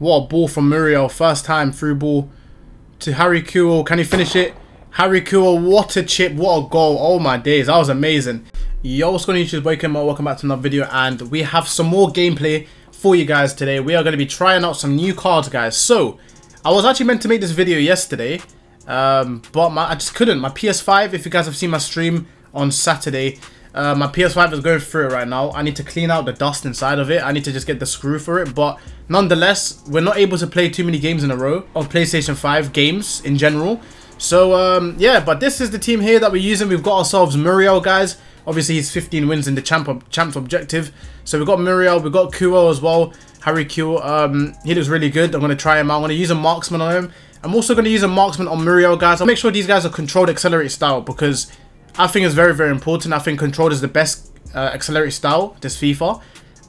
What a ball from Muriel. First time through ball to Harry Kewell. Can he finish it? Harry Kewell, what a chip, what a goal. Oh my days, that was amazing. Yo, what's going on YouTube? Welcome, welcome back to another video and we have some more gameplay for you guys today. We are going to be trying out some new cards, guys. So, I was actually meant to make this video yesterday, um, but my, I just couldn't. My PS5, if you guys have seen my stream on Saturday, uh, my PS5 is going through it right now. I need to clean out the dust inside of it. I need to just get the screw for it. But nonetheless, we're not able to play too many games in a row of PlayStation 5 games in general. So, um, yeah, but this is the team here that we're using. We've got ourselves Muriel, guys. Obviously, he's 15 wins in the champ champ's objective. So we've got Muriel, we've got Kewell as well. Harry Kewell, um, he looks really good. I'm going to try him out. I'm going to use a marksman on him. I'm also going to use a marksman on Muriel, guys. I'll make sure these guys are controlled accelerate style because I think it's very, very important. I think controlled is the best uh, style, this FIFA.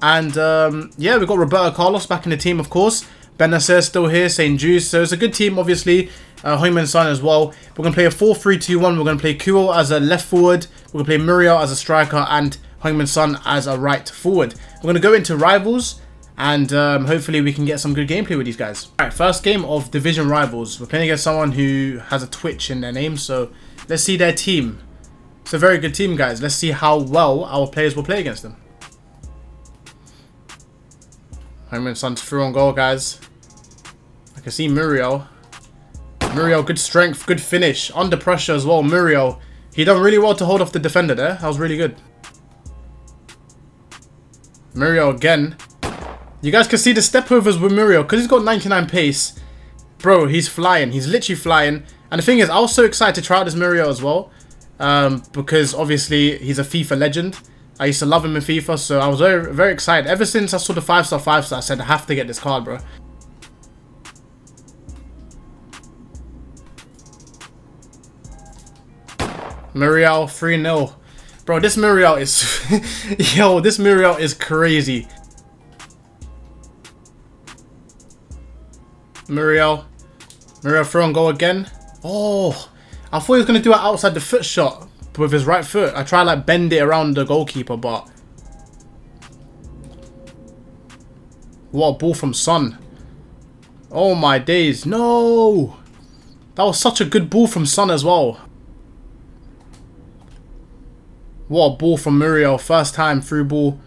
And um, yeah, we've got Roberto Carlos back in the team, of course. Bennacer still here, St. Juice. So it's a good team, obviously. Uh, Heung-min Son as well. We're going to play a 4-3-2-1. We're going to play Kewell as a left forward. We're going to play Muriel as a striker and Heung-min Son as a right forward. We're going to go into rivals and um, hopefully we can get some good gameplay with these guys. Alright, first game of Division Rivals. We're playing against someone who has a Twitch in their name, so let's see their team. It's a very good team, guys. Let's see how well our players will play against them. Heung-min Son's through on goal, guys. I can see Muriel. Muriel, good strength, good finish. Under pressure as well, Muriel. He done really well to hold off the defender there. That was really good. Muriel again. You guys can see the step overs with Muriel because he's got 99 pace. Bro, he's flying. He's literally flying. And the thing is, I was so excited to try out this Muriel as well um, because obviously he's a FIFA legend. I used to love him in FIFA, so I was very, very excited. Ever since I saw the 5-star 5-star, I said, I have to get this card, bro. Muriel 3-0. Bro, this Muriel is... yo, this Muriel is crazy. Muriel. Muriel throw and go again. Oh, I thought he was going to do it outside the foot shot with his right foot. I tried like bend it around the goalkeeper, but... What a ball from Son. Oh my days. No! That was such a good ball from Son as well. What a ball from Muriel. First time through ball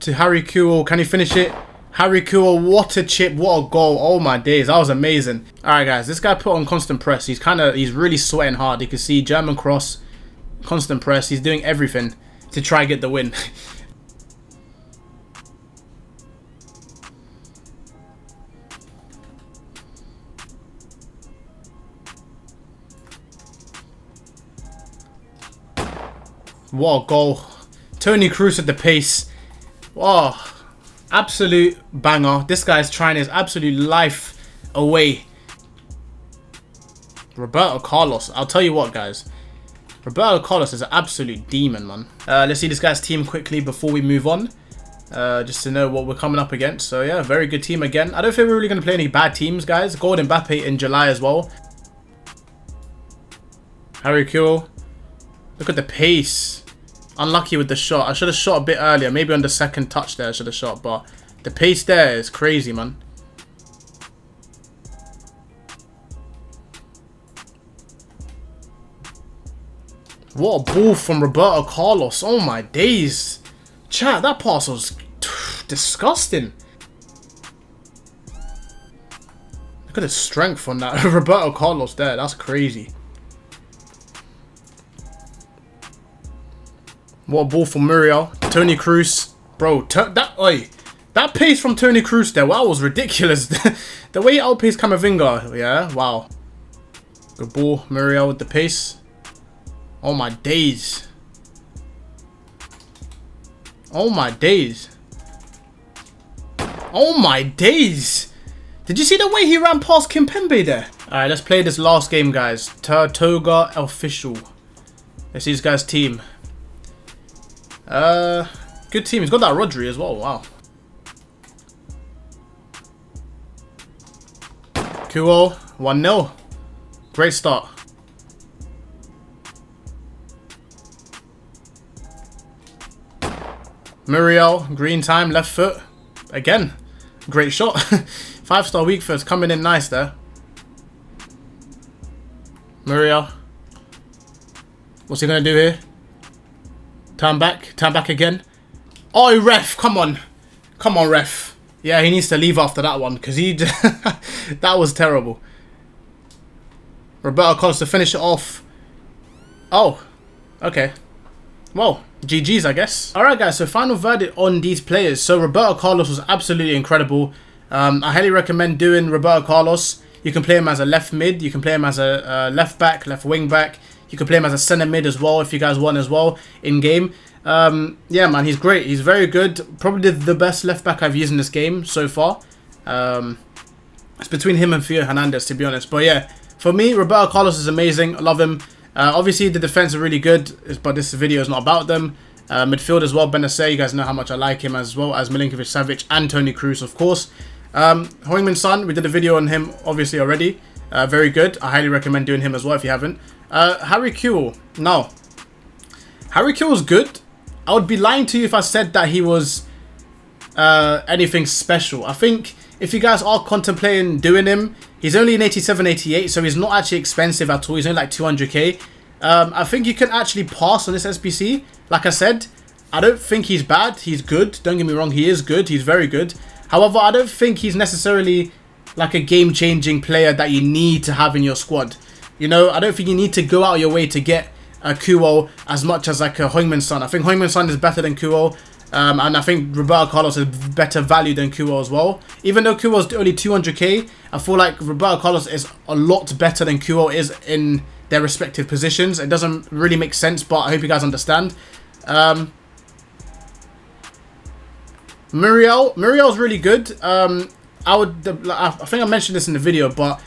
to Harry Kewell. Can he finish it? Harry Kewell, what a chip, what a goal. Oh my days, that was amazing. Alright guys, this guy put on constant press. He's kind of, he's really sweating hard. You can see German cross, constant press. He's doing everything to try and get the win. what a goal. Toni Kroos at the pace. Oh, absolute banger. This guy's trying his absolute life away. Roberto Carlos. I'll tell you what, guys. Roberto Carlos is an absolute demon, man. Uh, let's see this guy's team quickly before we move on. Uh, just to know what we're coming up against. So, yeah, very good team again. I don't think we're really going to play any bad teams, guys. Gordon Mbappe in July as well. Harry Kewell. Look at the pace. Unlucky with the shot. I should have shot a bit earlier. Maybe on the second touch there I should have shot. But the pace there is crazy, man. What a ball from Roberto Carlos. Oh my days. Chat, that pass was disgusting. Look at the strength on that Roberto Carlos there. That's crazy. What a ball from Muriel. Toni Kroos. Bro, that oi, that pace from Toni Kroos there, wow, was ridiculous. the way he outpaced Camavinga, yeah, wow. Good ball, Muriel with the pace. Oh my days. Oh my days. Oh my days. Did you see the way he ran past Kimpembe there? Alright, let's play this last game, guys. Tartoga Official. Let's see this guy's team. Uh, good team. He's got that Rodri as well. Wow. Kewell, 1-0. Great start. Muriel, green time, left foot. Again, great shot. Five star weak first coming in nice there. Muriel. What's he gonna do here? Turn back, turn back again. Oh, ref, come on. Come on, ref. Yeah, he needs to leave after that one because he that was terrible. Roberto Carlos to finish it off. Oh, okay. Well, GG's, I guess. Alright, guys, so final verdict on these players. So, Roberto Carlos was absolutely incredible. Um, I highly recommend doing Roberto Carlos. You can play him as a left mid. You can play him as a uh, left back, left wing back. You can play him as a centre mid as well if you guys want as well in game. Um, yeah, man, he's great. He's very good. Probably the best left back I've used in this game so far. Um, it's between him and Theo Hernandez, to be honest. But yeah, for me, Roberto Carlos is amazing. I love him. Uh, obviously, the defense are really good, but this video is not about them. Uh, midfield as well, Bennacer, you guys know how much I like him as well as Milinkovic Savic and Toni Kroos, of course. Um, Heung-min Son, we did a video on him obviously already. Uh, very good. I highly recommend doing him as well if you haven't. Uh, Harry Kewell, no. Harry Kewell's good. I would be lying to you if I said that he was uh, anything special. I think if you guys are contemplating doing him, He's only an 87, 88, so he's not actually expensive at all. He's only like 200k. Um, I think you can actually pass on this SBC. Like I said, I don't think he's bad. He's good. Don't get me wrong. He is good. He's very good. However, I don't think he's necessarily like a game-changing player that you need to have in your squad. You know, I don't think you need to go out of your way to get a Kewell as much as like a Heung-min Son. I think Heung-min Son is better than Kewell. Um, and I think Roberto Carlos is better value than Kewell as well. Even though Kewell is only 200k, I feel like Roberto Carlos is a lot better than Kewell is in their respective positions. It doesn't really make sense, but I hope you guys understand. Um, Muriel, Muriel's really good. Um, I would, I think I mentioned this in the video, but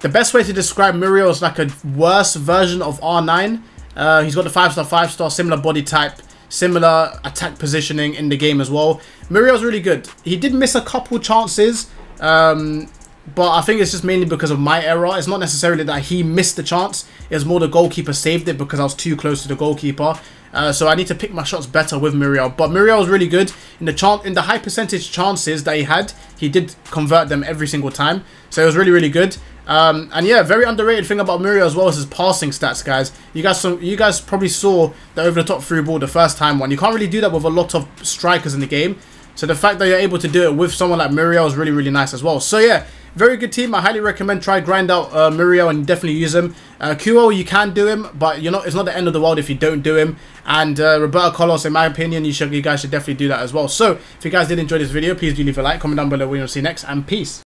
the best way to describe Muriel is like a worse version of R9. Uh, he's got the 5-star, 5-star, similar body type similar attack positioning in the game as well. Muriel's really good. He did miss a couple chances, um, but I think it's just mainly because of my error. It's not necessarily that he missed the chance. It's more the goalkeeper saved it because I was too close to the goalkeeper. Uh, so I need to pick my shots better with Muriel. But Muriel was really good. In the chance, in the high percentage chances that he had, he did convert them every single time. So it was really, really good. Um, and yeah, very underrated thing about Muriel as well is his passing stats, guys. You guys, you guys probably saw the over-the-top through ball the first time one. You can't really do that with a lot of strikers in the game. So the fact that you're able to do it with someone like Muriel is really, really nice as well. So yeah, very good team. I highly recommend try grind out uh, and definitely use him. Uh, Kewell, you can do him, but you're not. It's not the end of the world if you don't do him. And uh, Roberto Carlos, in my opinion, you should, you guys should definitely do that as well. So if you guys did enjoy this video, please do leave a like, comment down below. We'll see you next, and peace.